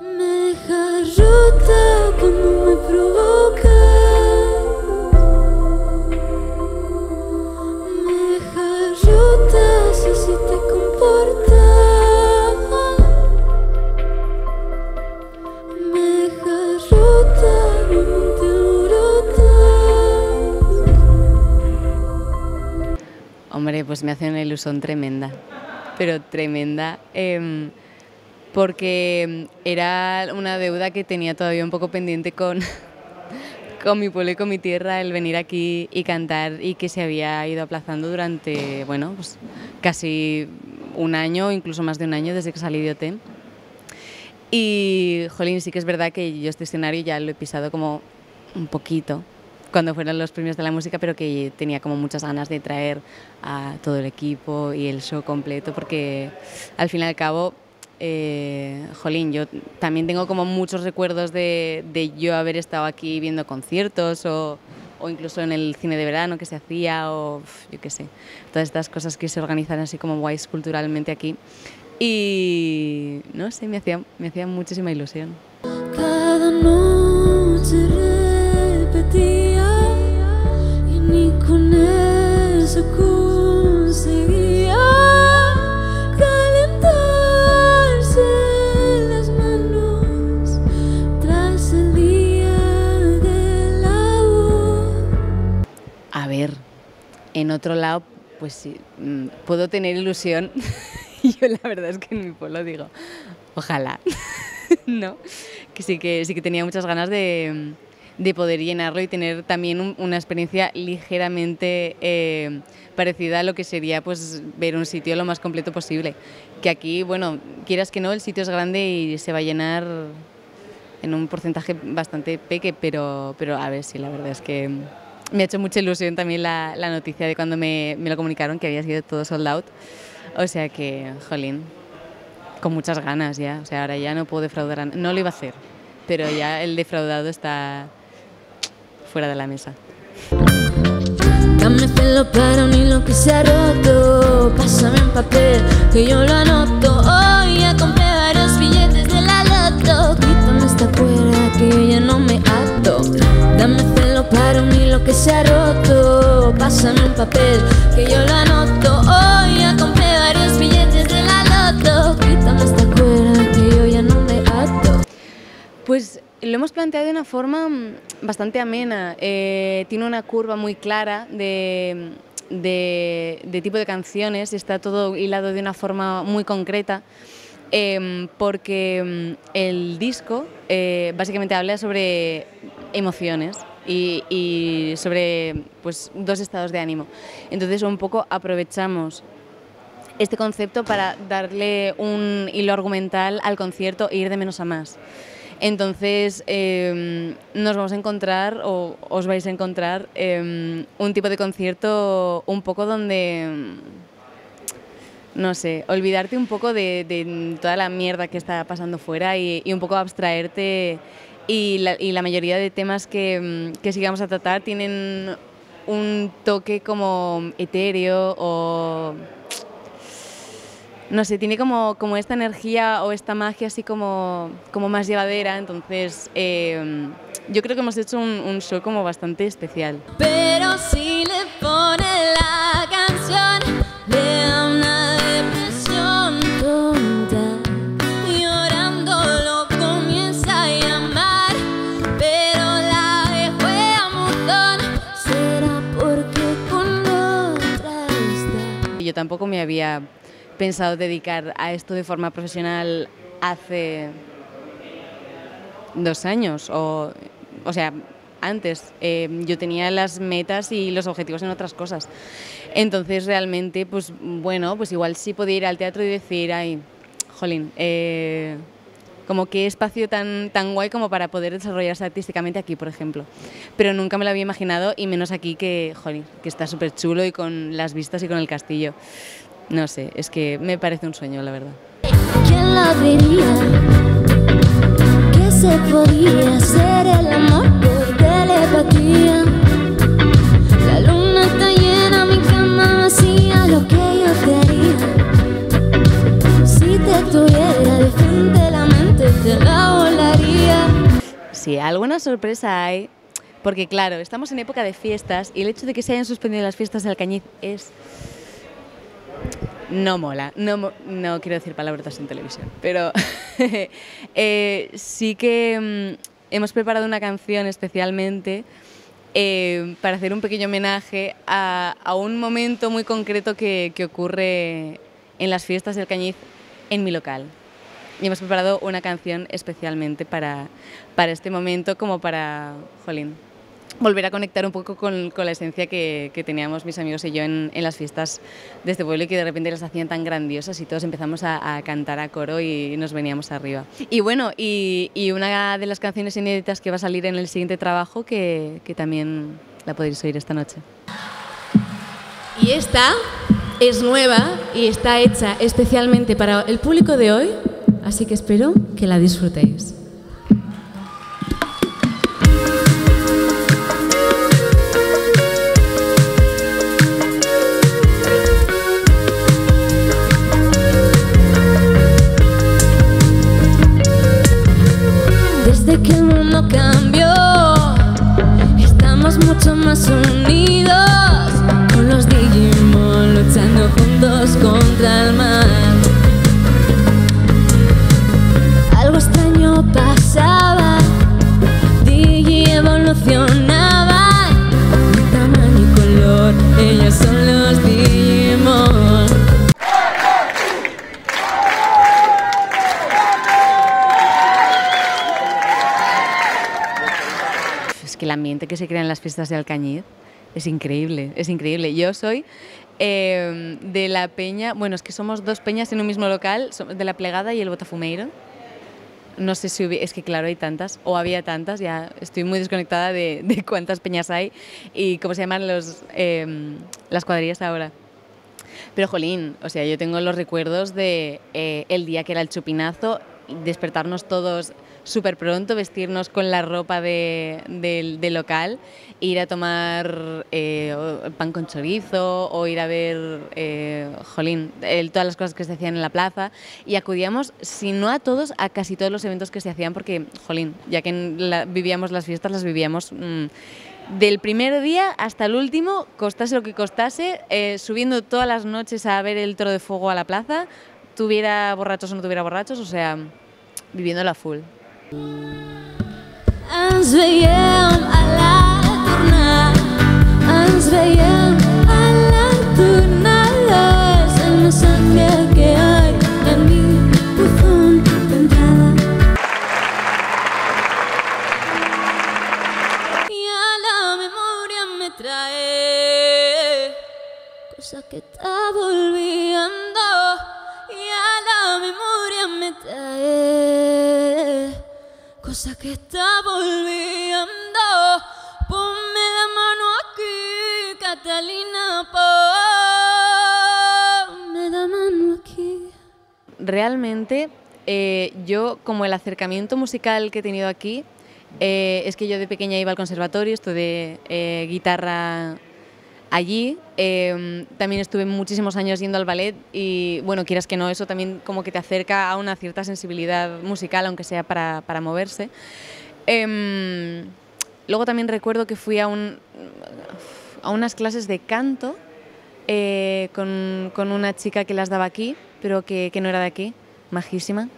Me deja rota cuando me provoca. Me deja rota si te comporta. Me deja rota, no te brota. Hombre, pues me hace una ilusión tremenda, pero tremenda, em, porque em, era una deuda que tenía todavía un poco pendiente con, con mi pueblo y con mi tierra, el venir aquí y cantar y que se había ido aplazando durante, bueno, pues casi un año, incluso más de un año desde que salí de OT. Y, jolín, sí que es verdad que yo este escenario ya lo he pisado como un poquito cuando fueron los premios de la música, pero que tenía como muchas ganas de traer a todo el equipo y el show completo, porque al fin y al cabo, eh, jolín, yo también tengo como muchos recuerdos de, yo haber estado aquí viendo conciertos o, incluso en el cine de verano que se hacía o yo qué sé, todas estas cosas que se organizan así como guays culturalmente aquí. Y no sé, me hacía, me hacía muchísima ilusión. Cada noche repetía y ni con eso otro lado, pues sí, mm, puedo tener ilusión. Y yo la verdad es que en mi pueblo digo, ojalá, ¿no? Que sí que, sí que tenía muchas ganas de, de poder llenarlo y tener también un- una experiencia ligeramente eh, parecida a lo que sería pues ver un sitio lo más completo posible. Que aquí, bueno, quieras que no, el sitio es grande y se va a llenar en un porcentaje bastante peque, pero, pero a ver, sí, la verdad es que me ha hecho mucha ilusión también la, la noticia de cuando me, me lo comunicaron que había sido todo sold out. O sea que, jolín, con muchas ganas ya. O sea, ahora ya no puedo defraudar. a- No lo iba a hacer, pero ya el defraudado está fuera de la mesa. Dame pelo para unir lo que se ha roto. Pásame en papel que yo lo anoto. Papel que yo lo anoto. Hoy varios billetes de la loto. Yo ya no me. Pues lo hemos planteado de una forma mm, bastante amena. Eh, tiene una curva muy clara de, tipo de canciones está todo hilado de una forma muy concreta. em, porque mm, el disco eh, básicamente habla sobre emociones y, y sobre pues, dos estados de ánimo. Entonces un poco aprovechamos este concepto para darle un hilo argumental al concierto e ir de menos a más. Entonces eh, nos vamos a encontrar, o os vais a encontrar, eh, un tipo de concierto un poco donde, mm, no sé, olvidarte un poco de, de toda la mierda que está pasando fuera y, y un poco abstraerte. Y la, y la mayoría de temas que, mm, que vamos a tratar tienen un toque como etéreo o no sé, tiene como, como esta energía o esta magia así como, como más llevadera, entonces eh, yo creo que hemos hecho un, show como bastante especial. Tampoco me había pensado dedicar a esto de forma profesional hace dos años o, o sea, antes. Eh, yo tenía las metas y los objetivos en otras cosas. Entonces realmente, pues bueno, pues igual sí podía ir al teatro y decir, ay, jolín, eh, como qué espacio tan, tan guay como para poder desarrollarse artísticamente aquí, por ejemplo. Pero nunca me lo había imaginado y menos aquí que, jolín, que está súper chulo y con las vistas y con el castillo. No sé, es que me parece un sueño, la verdad. ¿Quién lo diría? Que se podía hacer el amor alguna sorpresa hay, porque claro, estamos en época de fiestas y el hecho de que se hayan suspendido las fiestas del Alcañiz es... No mola, no, no quiero decir palabras en televisión, pero eh, sí que mm, hemos preparado una canción especialmente eh, para hacer un pequeño homenaje a, un momento muy concreto que, que, ocurre en las fiestas del Cañiz en mi local. Y hemos preparado una canción especialmente para, para este momento, como para, jolín, volver a conectar un poco con, con la esencia que, que, teníamos mis amigos y yo en, en, las fiestas de este pueblo y que de repente las hacían tan grandiosas y todos empezamos a, a cantar a coro y nos veníamos arriba. Y bueno, y, y, una de las canciones inéditas que va a salir en el siguiente trabajo que, que también la podéis oír esta noche. Y esta es nueva y está hecha especialmente para el público de hoy, así que espero que la disfrutéis. Ambiente que se crea en las fiestas de Alcañiz es increíble, es increíble. Yo soy eh, de la peña, bueno, es que somos dos peñas en un mismo local, de la Plegada y el Botafumeiro. No sé si es que claro, hay tantas, o había tantas, ya estoy muy desconectada de, de cuántas peñas hay y cómo se llaman los, eh, las cuadrillas ahora. Pero jolín, o sea, yo tengo los recuerdos de eh, el día que era el chupinazo, despertarnos todos súper pronto, vestirnos con la ropa de, de local, ir a tomar eh, pan con chorizo o ir a ver, eh, jolín, todas las cosas que se hacían en la plaza y acudíamos, si no a todos, a casi todos los eventos que se hacían porque, jolín, ya que vivíamos las fiestas, las vivíamos... Mmm, del primer día hasta el último, costase lo que costase, eh, subiendo todas las noches a ver el toro de fuego a la plaza, tuviera borrachos o no tuviera borrachos, o sea, viviendo la full. Ens veiem a la tornada, ens veiem a la tornada, és el mensaje que hay en mi buzón de entrada. Y a la memoria me trae cosa que está volviendo, y a la memoria me trae cosa que está volviendo. Ponme la mano aquí, Catalina, ponme la mano aquí. Realmente, eh, yo, como el acercamiento musical que he tenido aquí, eh, es que yo de pequeña iba al conservatorio, estudié eh, guitarra allí. Eh, también estuve muchísimos años yendo al ballet y, bueno, quieras que no, eso también como que te acerca a una cierta sensibilidad musical, aunque sea para, para moverse. Eh, luego también recuerdo que fui a, un, a unas clases de canto eh, con, con, una chica que las daba aquí, pero que, que no era de aquí, majísima.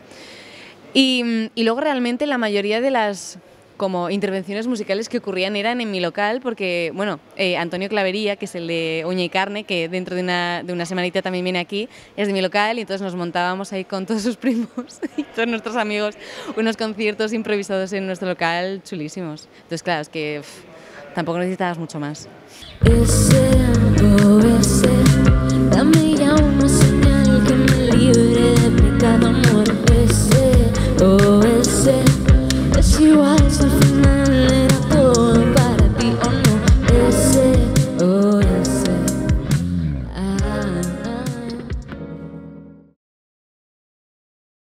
Y, y luego realmente la mayoría de las como intervenciones musicales que ocurrían eran en mi local, porque, bueno, eh, Antonio Clavería, que es el de Uña y Carne, que dentro de una, de una semanita también viene aquí, es de mi local, y entonces nos montábamos ahí con todos sus primos y todos nuestros amigos unos conciertos improvisados en nuestro local chulísimos. Entonces, claro, es que tampoco necesitabas mucho más. Ese, oh, ese, dame ya una